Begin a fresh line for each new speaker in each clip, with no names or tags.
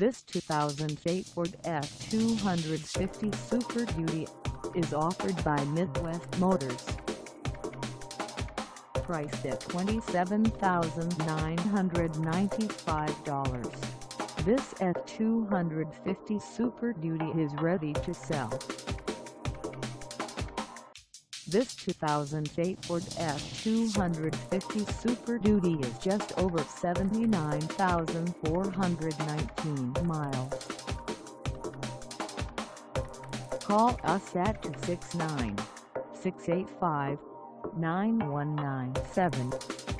This 2008 Ford F-250 Super Duty is offered by Midwest Motors. Priced at $27,995, this F-250 Super Duty is ready to sell. This 2008 Ford F-250 Super Duty is just over 79,419 miles. Call us at 269-685-9197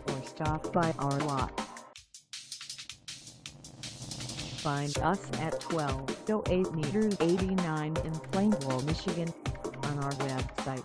or stop by our lot. Find us at 1208 meters 89 in Plainwell, Michigan on our website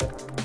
you